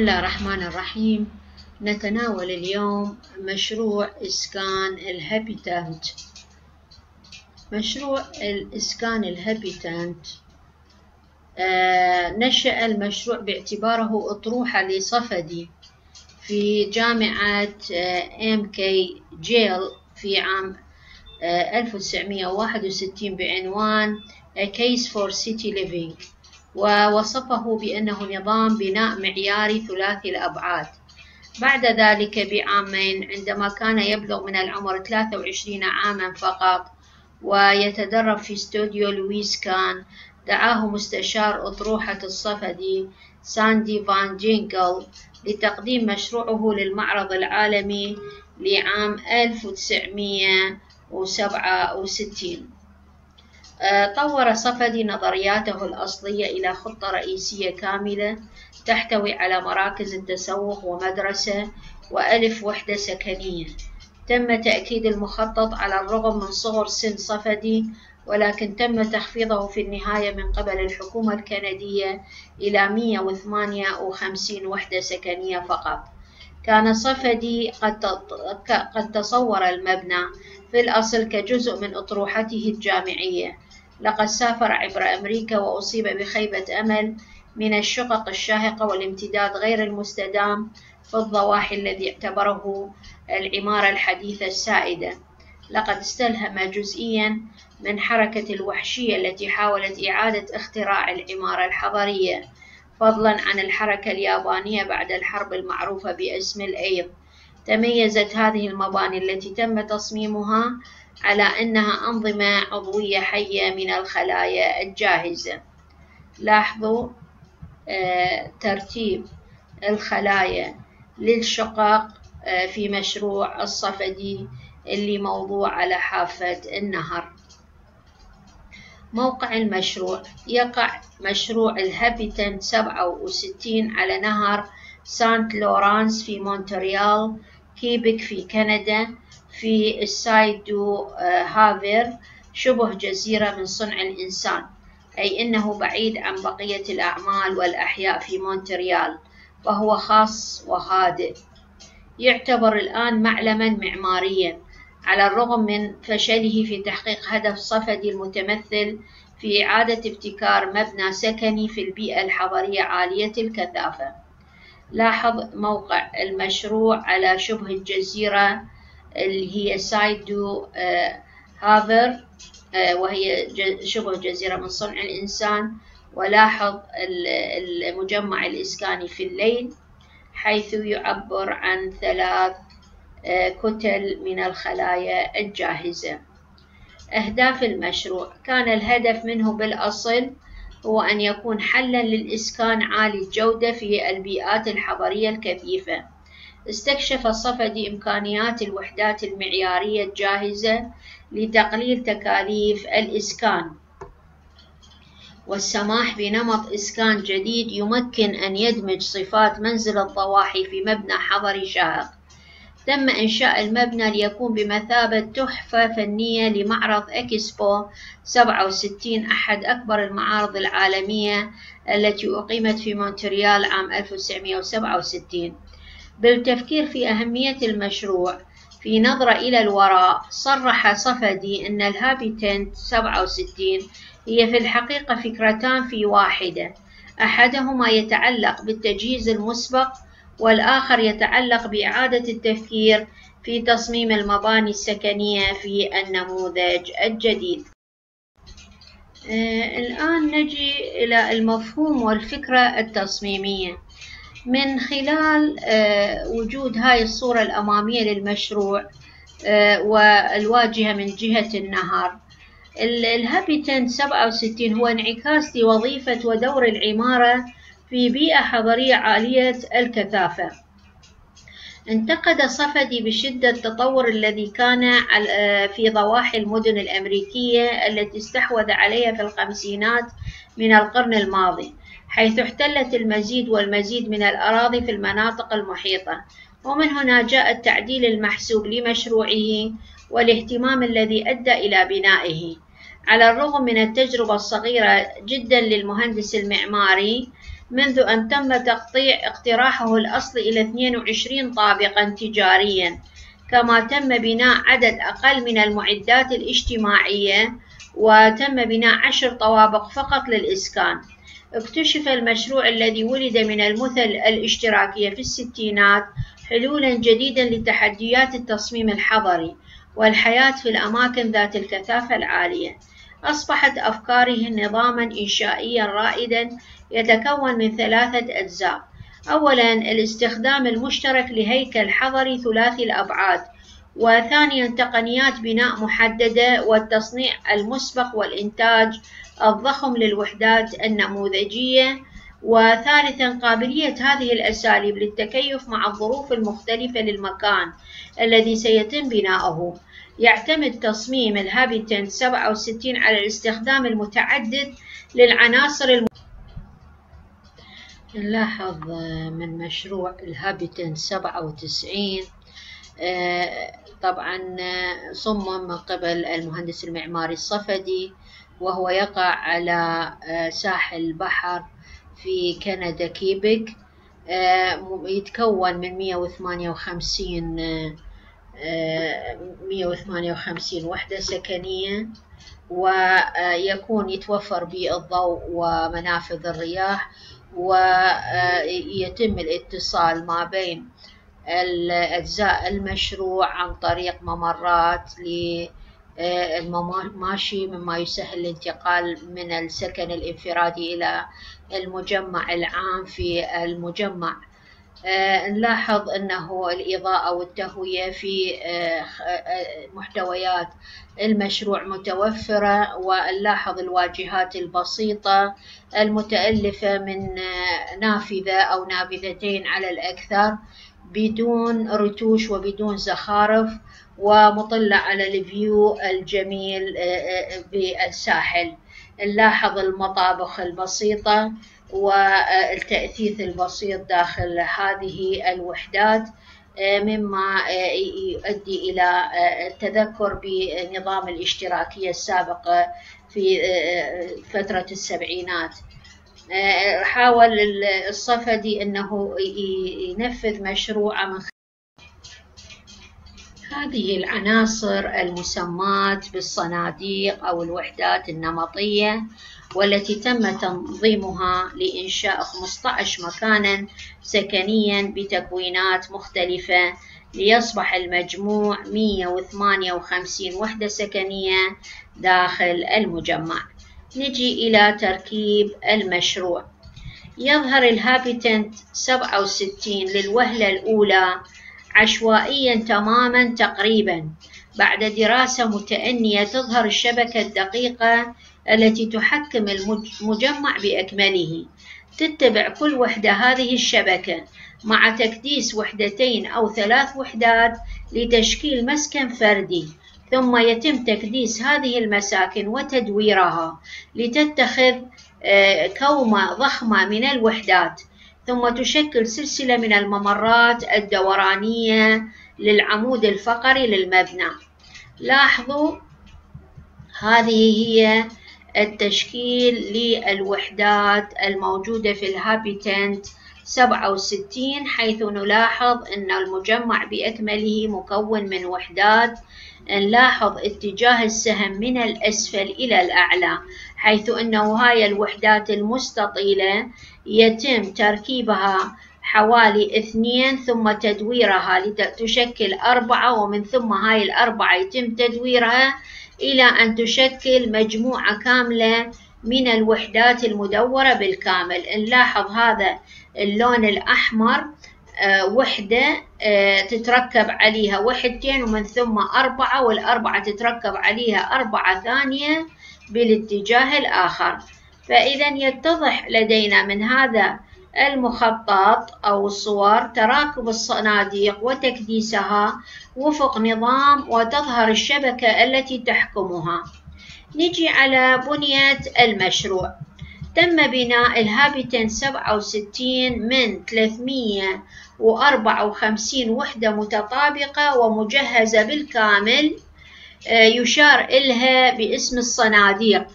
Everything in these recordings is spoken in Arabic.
الله الرحمن الرحيم. نتناول اليوم مشروع إسكان ال Habitat. مشروع الإسكان ال Habitat. آه نشأ المشروع باعتباره أطروحة لصفدي في جامعة آه ام كي جيل في عام آه 1961 بعنوان A Case for City Living. ووصفه بأنه نظام بناء معياري ثلاثي الأبعاد. بعد ذلك بعامين عندما كان يبلغ من العمر 23 عاما فقط ويتدرب في استوديو لويس كان دعاه مستشار أطروحة الصفدي ساندي فان جينكل لتقديم مشروعه للمعرض العالمي لعام 1967 طور صفدي نظرياته الأصلية إلى خطة رئيسية كاملة تحتوي على مراكز التسوق ومدرسة وألف وحدة سكنية. تم تأكيد المخطط على الرغم من صغر سن صفدي ولكن تم تخفيضه في النهاية من قبل الحكومة الكندية إلى 158 وحدة سكنية فقط. كان صفدي قد تصور المبنى في الأصل كجزء من أطروحته الجامعية. لقد سافر عبر أمريكا وأصيب بخيبة أمل من الشقق الشاهقة والامتداد غير المستدام في الضواحي الذي اعتبره العمارة الحديثة السائدة. لقد استلهم جزئيا من حركة الوحشية التي حاولت إعادة اختراع العمارة الحضرية فضلا عن الحركة اليابانية بعد الحرب المعروفة باسم الأيض. تميزت هذه المباني التي تم تصميمها على أنها أنظمة عضوية حية من الخلايا الجاهزة. لاحظوا آه ترتيب الخلايا للشقق آه في مشروع الصفدي اللي موضوع على حافة النهر. موقع المشروع يقع مشروع الهابيتنت 67 على نهر سانت لورانس في مونتريال كيبك في كندا في ال Cité du Havre شبه جزيرة من صنع الإنسان. أي أنه بعيد عن بقية الأعمال والأحياء في مونتريال وهو خاص وهادئ. يعتبر الآن معلما معماريا على الرغم من فشله في تحقيق هدف صفدي المتمثل في إعادة ابتكار مبنى سكني في البيئة الحضرية عالية الكثافة. لاحظ موقع المشروع على شبه الجزيرة اللي هي سايدو هافر وهي شبه جزيرة من صنع الإنسان. ولاحظ المجمع الإسكاني في الليل حيث يعبر عن ثلاث كتل من الخلايا الجاهزة. أهداف المشروع. كان الهدف منه بالأصل هو أن يكون حلا للإسكان عالي الجودة في البيئات الحضرية الكثيفة. استكشف الصفدي إمكانيات الوحدات المعيارية الجاهزة لتقليل تكاليف الإسكان. والسماح بنمط إسكان جديد يمكن أن يدمج صفات منزل الضواحي في مبنى حضري شاهق. تم إنشاء المبنى ليكون بمثابة تحفة فنية لمعرض إكسبو 67 أحد أكبر المعارض العالمية التي أقيمت في مونتريال عام 1967 بالتفكير في أهمية المشروع في نظرة إلى الوراء صرح صفدي أن ال Habitat 67 هي في الحقيقة فكرتان في واحدة. أحدهما يتعلق بالتجهيز المسبق والآخر يتعلق بإعادة التفكير في تصميم المباني السكنية في النموذج الجديد. آه الآن نجي إلى المفهوم والفكرة التصميمية. من خلال آه وجود هاي الصورة الأمامية للمشروع آه والواجهة من جهة النهر الهابيتنت 67 هو انعكاس لوظيفة ودور العمارة في بيئة حضرية عالية الكثافة. انتقد صفدي بشدة التطور الذي كان في ضواحي المدن الأمريكية التي استحوذ عليها في الخمسينات من القرن الماضي حيث احتلت المزيد والمزيد من الأراضي في المناطق المحيطة. ومن هنا جاء التعديل المحسوب لمشروعه والاهتمام الذي أدى إلى بنائه. على الرغم من التجربة الصغيرة جدا للمهندس المعماري منذ أن تم تقطيع اقتراحه الأصلي إلى 22 طابقا تجاريا كما تم بناء عدد أقل من المعدات الاجتماعية وتم بناء عشر طوابق فقط للإسكان. اكتشف المشروع الذي ولد من المثل الاشتراكية في الستينات حلولا جديدا لتحديات التصميم الحضري والحياة في الأماكن ذات الكثافة العالية. أصبحت أفكاره نظاما إنشائيا رائدا يتكون من ثلاثة أجزاء. أولا الاستخدام المشترك لهيكل حضري ثلاثي الأبعاد وثانيا تقنيات بناء محددة والتصنيع المسبق والإنتاج الضخم للوحدات النموذجية وثالثا قابلية هذه الأساليب للتكيف مع الظروف المختلفة للمكان الذي سيتم بناؤه. يعتمد تصميم ال Habitat 67 على الاستخدام المتعدد للعناصر الم... نلاحظ من مشروع ال Habitat 97 آه، طبعا صمم من قبل المهندس المعماري الصفدي وهو يقع على آه، ساحل بحر في كندا كيبك آه، يتكون من 158 158 وحدة سكنية ويكون يتوفر به الضوء ومنافذ الرياح ويتم الاتصال ما بين الأجزاء المشروع عن طريق ممرات للماشي مما يسهل الانتقال من السكن الانفرادي إلى المجمع العام في المجمع آه، نلاحظ أنه الإضاءة والتهوية في آه، آه، محتويات المشروع متوفرة ونلاحظ الواجهات البسيطة المتألفة من نافذة أو نافذتين على الأكثر بدون رتوش وبدون زخارف ومطلة على الفيو الجميل بالساحل. نلاحظ المطابخ البسيطة والتأثيث البسيط داخل هذه الوحدات مما يؤدي إلى التذكر بنظام الاشتراكية السابقة في فترة السبعينات. حاول الصفدي أنه ينفذ مشروع من هذه العناصر المسمات بالصناديق أو الوحدات النمطية. والتي تم تنظيمها لإنشاء 15 مكانا سكنيا بتكوينات مختلفة ليصبح المجموع 158 وحدة سكنية داخل المجمع. نجي إلى تركيب المشروع. يظهر الهابيتنت 67 للوهلة الأولى عشوائيا تماما تقريبا. بعد دراسة متأنية تظهر الشبكة الدقيقة التي تحكم المجمع بأكمله. تتبع كل وحدة هذه الشبكة مع تكديس وحدتين أو ثلاث وحدات لتشكيل مسكن فردي. ثم يتم تكديس هذه المساكن وتدويرها لتتخذ آه، كومة ضخمة من الوحدات. ثم تشكل سلسلة من الممرات الدورانية للعمود الفقري للمبنى. لاحظوا هذه هي التشكيل للوحدات الموجودة في الهابيتنت 67 حيث نلاحظ أن المجمع بأكمله مكون من وحدات. نلاحظ اتجاه السهم من الأسفل إلى الأعلى حيث أنه هاي الوحدات المستطيلة يتم تركيبها حوالي اثنين ثم تدويرها لتشكل أربعة ومن ثم هاي الأربعة يتم تدويرها إلى أن تشكل مجموعة كاملة من الوحدات المدورة بالكامل. نلاحظ هذا اللون الأحمر آه، وحدة آه، تتركب عليها وحدتين ومن ثم أربعة والأربعة تتركب عليها أربعة ثانية بالاتجاه الآخر. فإذا يتضح لدينا من هذا المخطط أو الصور تراكب الصناديق وتكديسها وفق نظام وتظهر الشبكة التي تحكمها. نجي على بنية المشروع. تم بناء الهابيتن 67 من 354 وحدة متطابقة ومجهزة بالكامل آه، يشار إلها باسم الصناديق.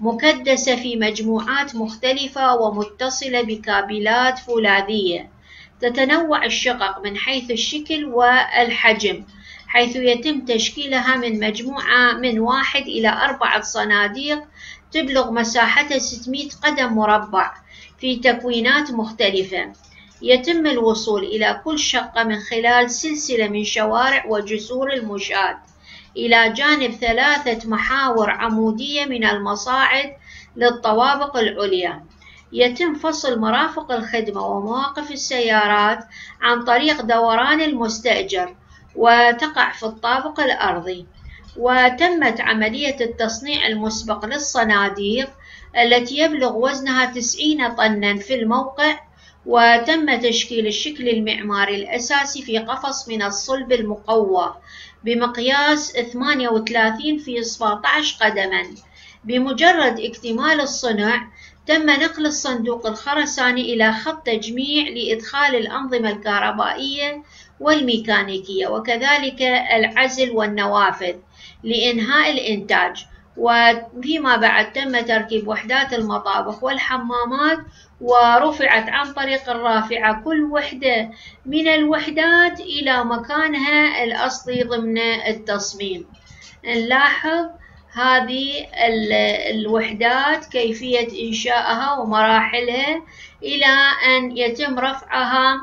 مكدسة في مجموعات مختلفة ومتصلة بكابلات فولاذية. تتنوع الشقق من حيث الشكل والحجم حيث يتم تشكيلها من مجموعة من واحد إلى أربعة صناديق تبلغ مساحتها 600 قدم مربع في تكوينات مختلفة. يتم الوصول إلى كل شقة من خلال سلسلة من شوارع وجسور المشاة. إلى جانب ثلاثة محاور عمودية من المصاعد للطوابق العليا. يتم فصل مرافق الخدمة ومواقف السيارات عن طريق دوران المستأجر وتقع في الطابق الأرضي. وتمت عملية التصنيع المسبق للصناديق التي يبلغ وزنها 90 طنا في الموقع وتم تشكيل الشكل المعماري الأساسي في قفص من الصلب المقوى بمقياس 38 في 17 قدما. بمجرد اكتمال الصنع تم نقل الصندوق الخرساني إلى خط تجميع لإدخال الأنظمة الكهربائية والميكانيكية وكذلك العزل والنوافذ لإنهاء الإنتاج. وفيما بعد تم تركيب وحدات المطابخ والحمامات ورفعت عن طريق الرافعة كل وحدة من الوحدات إلى مكانها الأصلي ضمن التصميم. نلاحظ هذه الوحدات كيفية إنشائها ومراحلها إلى أن يتم رفعها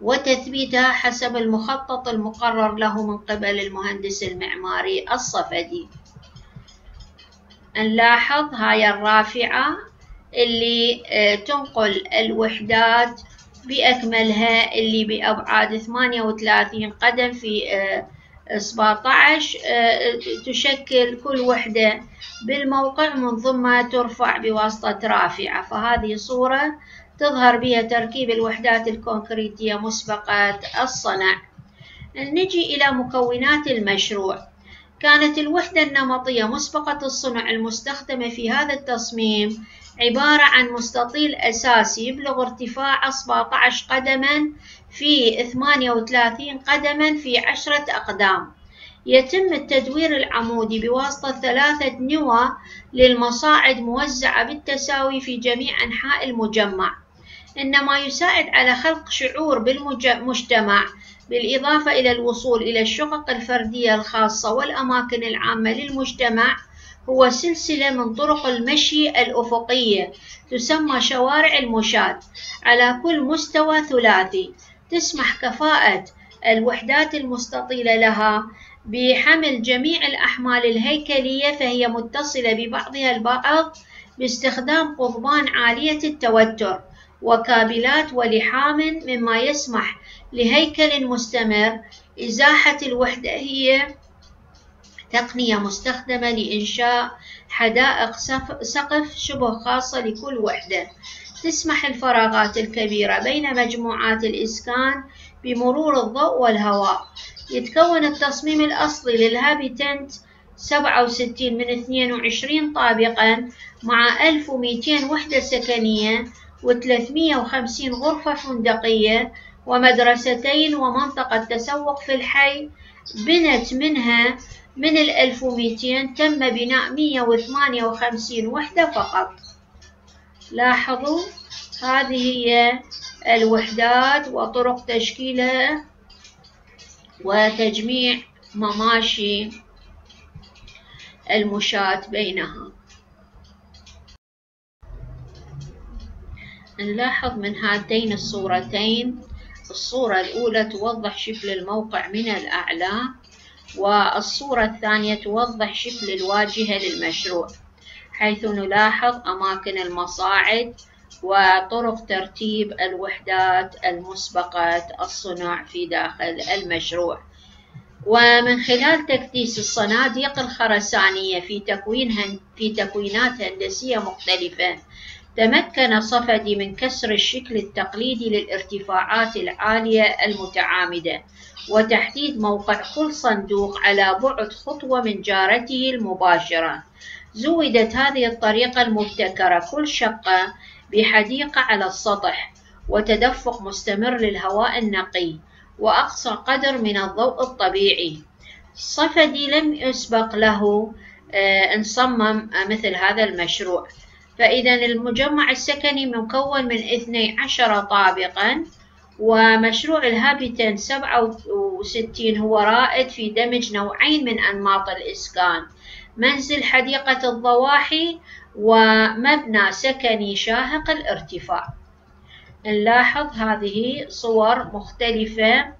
وتثبيتها حسب المخطط المقرر له من قبل المهندس المعماري الصفدي. نلاحظ هاي الرافعة اللي آه، تنقل الوحدات بأكملها اللي بأبعاد 38 قدم في 17 آه، تشكل كل وحدة بالموقع من ثم ترفع بواسطة رافعة. فهذه صورة تظهر بها تركيب الوحدات الكونكريتية مسبقة الصنع. نجي إلى مكونات المشروع. كانت الوحدة النمطية مسبقة الصنع المستخدمة في هذا التصميم عبارة عن مستطيل أساسي يبلغ ارتفاع 17 قدما في 38 قدما في 10 أقدام. يتم التدوير العمودي بواسطة ثلاثة نوى للمصاعد موزعة بالتساوي في جميع أنحاء المجمع. إنما يساعد على خلق شعور بالمجتمع بالإضافة إلى الوصول إلى الشقق الفردية الخاصة والأماكن العامة للمجتمع هو سلسلة من طرق المشي الأفقية تسمى شوارع المشاة على كل مستوى ثلاثي. تسمح كفاءة الوحدات المستطيلة لها بحمل جميع الأحمال الهيكلية فهي متصلة ببعضها البعض باستخدام قضبان عالية التوتر وكابلات ولحام مما يسمح لهيكل مستمر. إزاحة الوحدة هي تقنية مستخدمة لإنشاء حدائق سقف شبه خاصة لكل وحدة. تسمح الفراغات الكبيرة بين مجموعات الإسكان بمرور الضوء والهواء. يتكون التصميم الأصلي للهابيتنت 67 من 22 طابقا مع 1200 وحدة سكنية و350 غرفة فندقية ومدرستين ومنطقة تسوق في الحي. بنت منها من ال 1200 تم بناء 158 وحدة فقط. لاحظوا هذه هي الوحدات وطرق تشكيلها وتجميع مماشي المشاة بينها. نلاحظ من هاتين الصورتين. الصورة الأولى توضح شكل الموقع من الأعلى. والصورة الثانية توضح شكل الواجهة للمشروع حيث نلاحظ أماكن المصاعد وطرق ترتيب الوحدات المسبقة الصنع في داخل المشروع. ومن خلال تكديس الصناديق الخرسانية في تكوينها في تكوينات هندسية مختلفة تمكن صفدي من كسر الشكل التقليدي للارتفاعات العالية المتعامدة وتحديد موقع كل صندوق على بعد خطوة من جارته المباشرة. زودت هذه الطريقة المبتكرة كل شقة بحديقة على السطح وتدفق مستمر للهواء النقي وأقصى قدر من الضوء الطبيعي. صفدي لم يسبق له نصمم مثل هذا المشروع. فإذا المجمع السكني مكون من 12 طابقا ومشروع الهابيتن 67 هو رائد في دمج نوعين من أنماط الإسكان. منزل حديقة الضواحي ومبنى سكني شاهق الارتفاع. نلاحظ هذه صور مختلفة.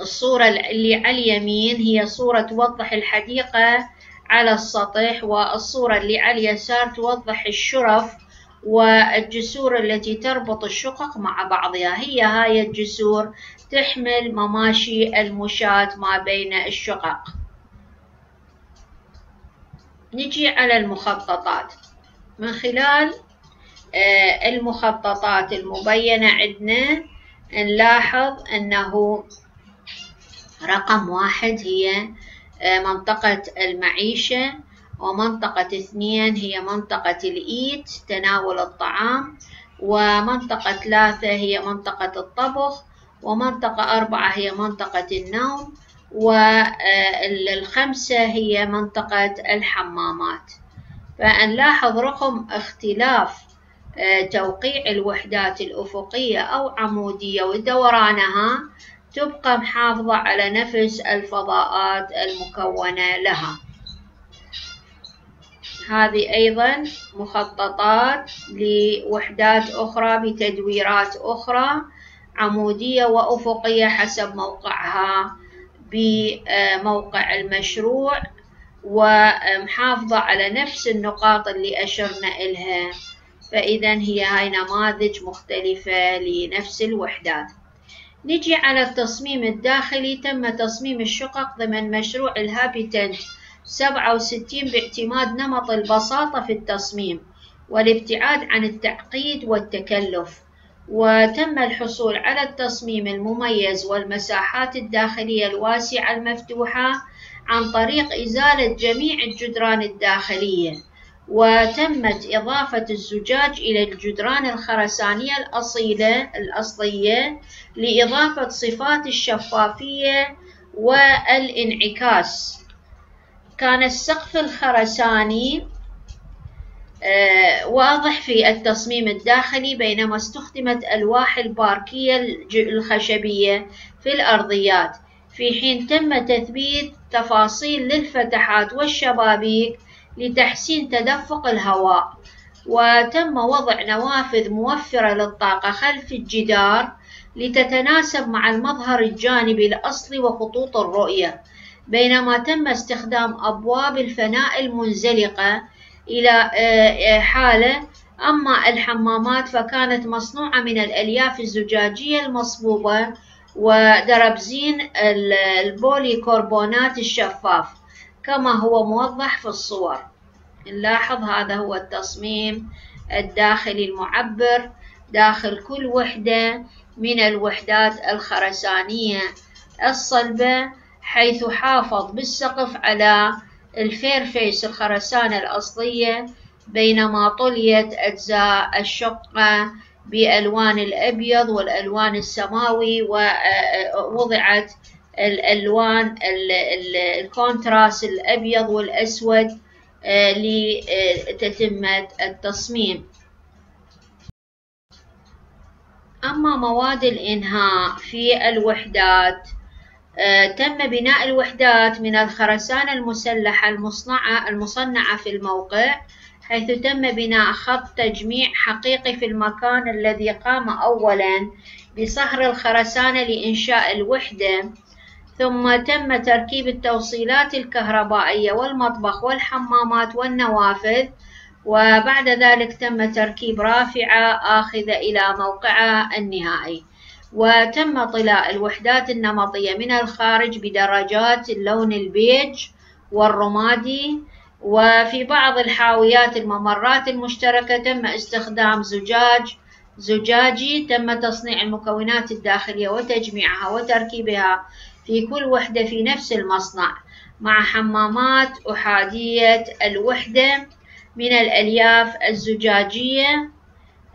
الصورة اللي على اليمين هي صورة توضح الحديقة على السطح والصورة اللي على اليسار توضح الشرف والجسور التي تربط الشقق مع بعضها. هي هاي الجسور تحمل مماشي المشاة ما بين الشقق. نجي على المخططات. من خلال آه، المخططات المبينة عندنا نلاحظ أنه رقم واحد هي منطقة المعيشة ومنطقة اثنين هي منطقة الإيت تناول الطعام ومنطقة ثلاثة هي منطقة الطبخ ومنطقة أربعة هي منطقة النوم والخمسة هي منطقة الحمامات. فنلاحظ رقم اختلاف آه، توقيع الوحدات الأفقية أو عمودية ودورانها تبقى محافظة على نفس الفضاءات المكونة لها. هذه أيضا مخططات لوحدات أخرى بتدويرات أخرى عمودية وأفقية حسب موقعها بموقع المشروع ومحافظة على نفس النقاط اللي أشرنا إلها. فإذا هي هاي نماذج مختلفة لنفس الوحدات. نجي على التصميم الداخلي. تم تصميم الشقق ضمن مشروع الهابيتنت. 67 باعتماد نمط البساطة في التصميم والابتعاد عن التعقيد والتكلف. وتم الحصول على التصميم المميز والمساحات الداخلية الواسعة المفتوحة عن طريق إزالة جميع الجدران الداخلية. وتمت إضافة الزجاج إلى الجدران الخرسانية الأصيلة الأصلية لإضافة صفات الشفافية والانعكاس. كان السقف الخرساني آه، واضح في التصميم الداخلي بينما استخدمت ألواح الباركية الخشبية في الأرضيات. في حين تم تثبيت تفاصيل للفتحات والشبابيك لتحسين تدفق الهواء. وتم وضع نوافذ موفرة للطاقة خلف الجدار لتتناسب مع المظهر الجانبي الأصلي وخطوط الرؤية بينما تم استخدام أبواب الفناء المنزلقة إلى آه، آه، حالة. أما الحمامات فكانت مصنوعة من الألياف الزجاجية المصبوبة ودربزين البوليكربونات الشفاف. كما هو موضح في الصور. نلاحظ هذا هو التصميم الداخلي المعبر داخل كل وحدة من الوحدات الخرسانية الصلبة حيث حافظ بالسقف على ال surface الخرسانة الأصلية بينما طليت أجزاء الشقة بألوان الأبيض والألوان السماوي ووضعت الألوان الكونتراس الأبيض والأسود آه، لتتمة التصميم. أما مواد الإنهاء في الوحدات آه، تم بناء الوحدات من الخرسانة المسلحة المصنعة المصنعة في الموقع حيث تم بناء خط تجميع حقيقي في المكان الذي قام أولا بصهر الخرسانة لإنشاء الوحدة. ثم تم تركيب التوصيلات الكهربائية والمطبخ والحمامات والنوافذ وبعد ذلك تم تركيب رافعة آخذة إلى موقعها النهائي. وتم طلاء الوحدات النمطية من الخارج بدرجات اللون البيج والرمادي. وفي بعض الحاويات الممرات المشتركة تم استخدام زجاج. زجاجي تم تصنيع المكونات الداخلية وتجميعها وتركيبها في كل وحدة في نفس المصنع مع حمامات أحادية الوحدة من الألياف الزجاجية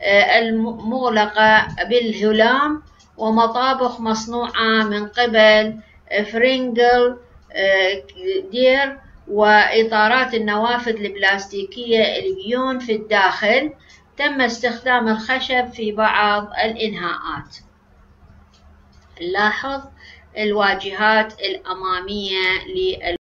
آه، المغلفة بالهلام ومطابخ مصنوعة من قبل فرينجل آه، دير وإطارات النوافذ البلاستيكية البيون في الداخل. تم استخدام الخشب في بعض الإنهاءات. نلاحظ الواجهات الأمامية لل